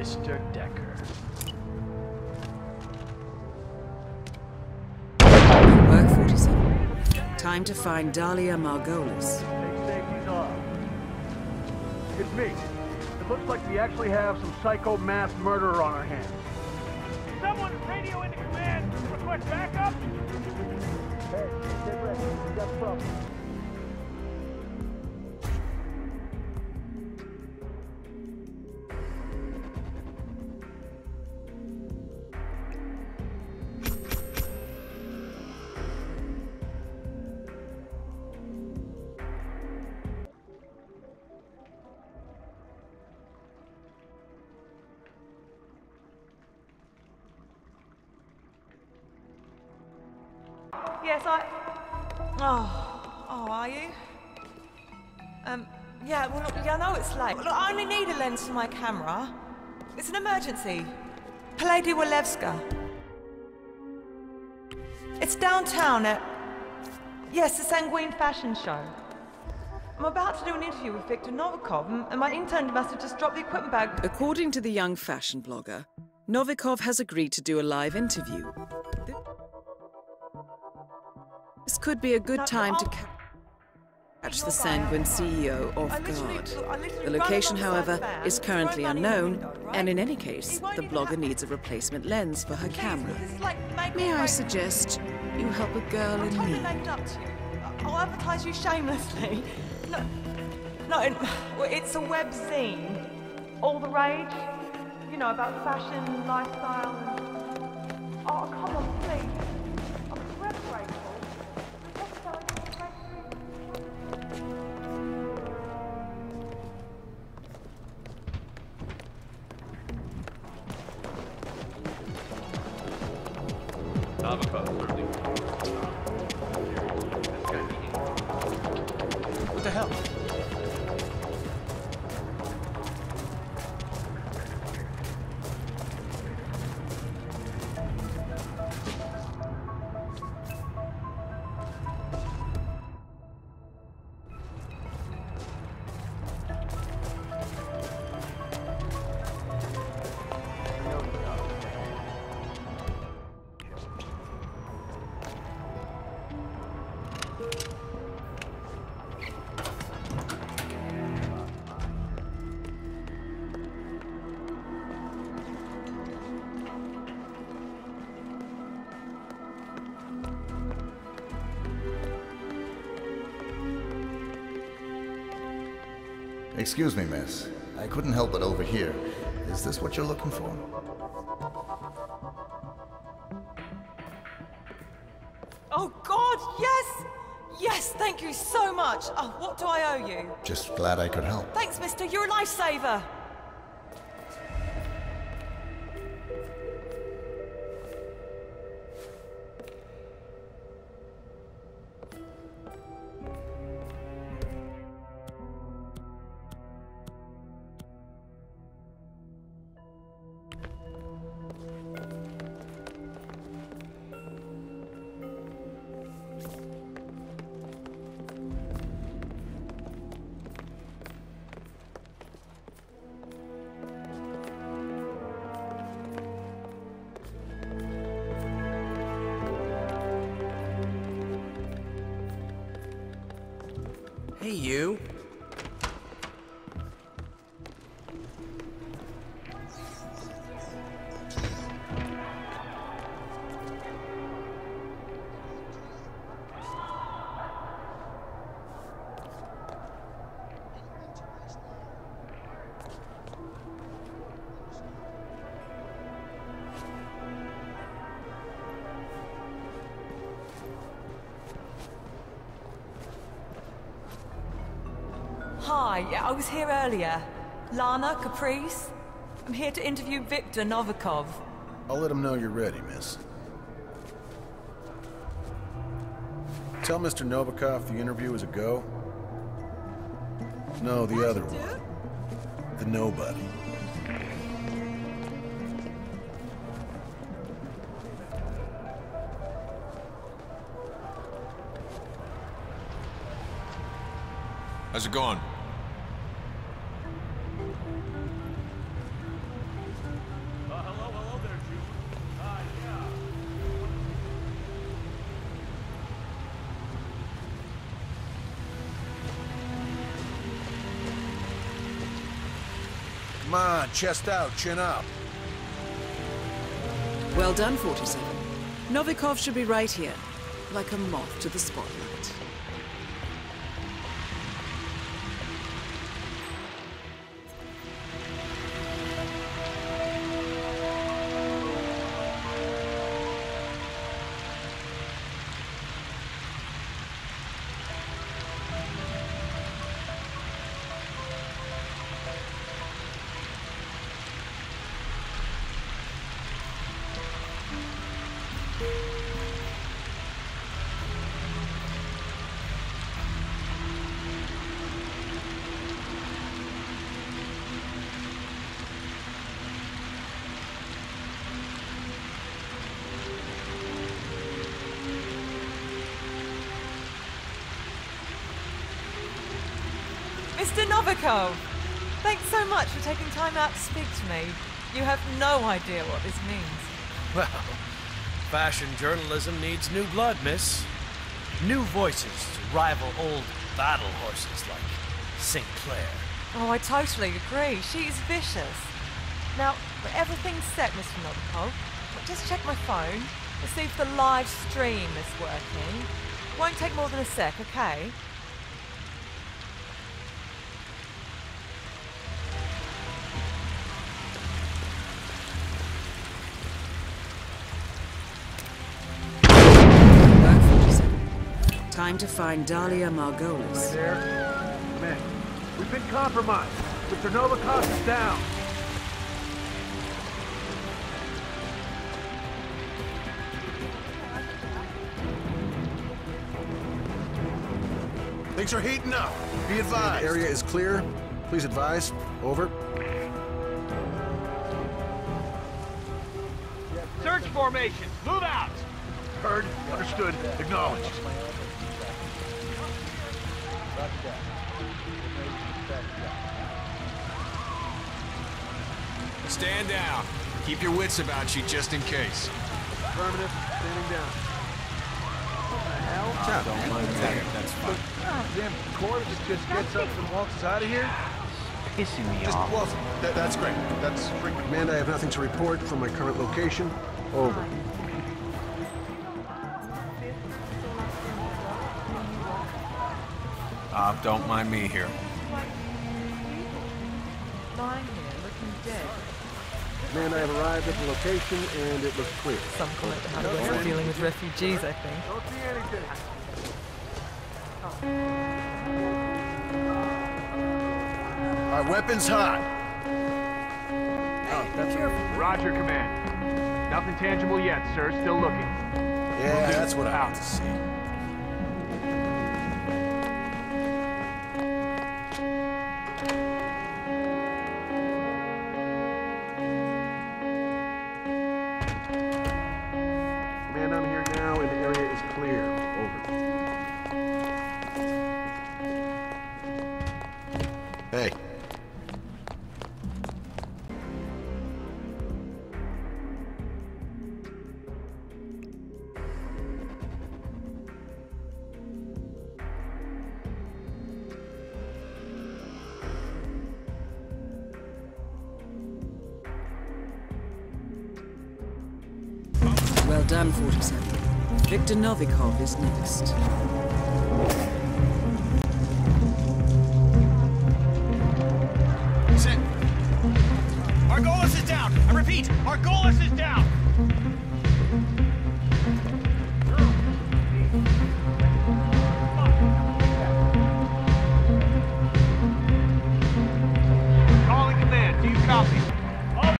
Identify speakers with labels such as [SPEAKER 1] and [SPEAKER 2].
[SPEAKER 1] Mr. Decker.
[SPEAKER 2] Work 47. Time to find Dahlia Margolis.
[SPEAKER 3] Take safeties off. It's me. It looks like we actually have some psycho mass murderer on our hands.
[SPEAKER 4] Someone radio into command. Request backup.
[SPEAKER 3] Hey, get ready. We got trouble.
[SPEAKER 5] Yes, I. Oh, oh, are you? Um, yeah. Well, look, yeah, I know it's late. Look, I only need a lens for my camera. It's an emergency. Palais Walewska. It's downtown at. Yes, the Sanguine Fashion Show. I'm about to do an interview with Viktor Novikov, and my intern must have just dropped the equipment bag.
[SPEAKER 2] According to the young fashion blogger, Novikov has agreed to do a live interview. This could be a good time to ca- catch the Sanguine CEO off guard. The location, however, is currently
[SPEAKER 5] throw money in the
[SPEAKER 2] unknown, and in any case, the blogger needs a replacement lens for her camera.
[SPEAKER 5] this is like make
[SPEAKER 2] May I suggest you help a girl in need?
[SPEAKER 5] named up to you. I- I'll advertise you shamelessly. No, no, it's a web scene. All the rage. You know, about fashion, lifestyle. Oh, come on, please.
[SPEAKER 1] Novikov,
[SPEAKER 6] Excuse me, miss. I couldn't help but overhear. Is this what you're looking for?
[SPEAKER 5] Oh, God, yes! Yes, thank you so much. Oh, what do I owe you?
[SPEAKER 6] Just glad I could help.
[SPEAKER 5] Thanks, mister. You're a lifesaver.
[SPEAKER 1] Hey, you.
[SPEAKER 5] Hi, yeah, I was here earlier. Lana Caprice. I'm here to interview Viktor Novikov.
[SPEAKER 7] I'll let him know you're ready, miss. Tell Mr. Novikov the interview is a go. No, the other one. The nobody.
[SPEAKER 8] How's it going?
[SPEAKER 7] Come on, chest out, chin up.
[SPEAKER 2] Well done, 47. Novikov should be right here, like a moth to the spotlight.
[SPEAKER 5] Mr. Novikov! Thanks so much for taking time out to speak to me. You have no idea what this means.
[SPEAKER 1] Well, fashion journalism needs new blood, miss. New voices to rival old battle horses like Sinclair.
[SPEAKER 5] Oh, I totally agree. She's vicious. Now, everything's set, Mr. Novikov. Just check my phone to see if the live stream is working. Won't take more than a sec, okay?
[SPEAKER 2] Time to find Dahlia Margolis.
[SPEAKER 3] There. Man, we've been compromised. Mr. Novikov is down.
[SPEAKER 7] Things are heating up. Be advised. area is clear. Please advise. Over.
[SPEAKER 4] Search formation. Move out.
[SPEAKER 3] Heard, understood, acknowledged.
[SPEAKER 9] Stand down. Keep your wits about you just in case.
[SPEAKER 3] Affirmative, standing down.
[SPEAKER 9] That's fine.
[SPEAKER 3] Damn corpse just gets up and walks out of here?
[SPEAKER 1] Pissing me
[SPEAKER 7] Just, well, that, that's great. That's great. Command, I have nothing to report from my current location. Over.
[SPEAKER 9] Uh, don't mind me here.
[SPEAKER 5] Lying here, looking dead.
[SPEAKER 7] Command, I have arrived at the location, and it looks clear.
[SPEAKER 5] Some call it how we're dealing with refugees, I think.
[SPEAKER 3] Don't see anything.
[SPEAKER 7] Our weapons hot.
[SPEAKER 3] Roger, command. Nothing tangible yet, sir. Still looking.
[SPEAKER 7] Yeah, that's what I want to see.
[SPEAKER 2] Well done, 47. Viktor Novikov is next.
[SPEAKER 4] Repeat, Margolis is down.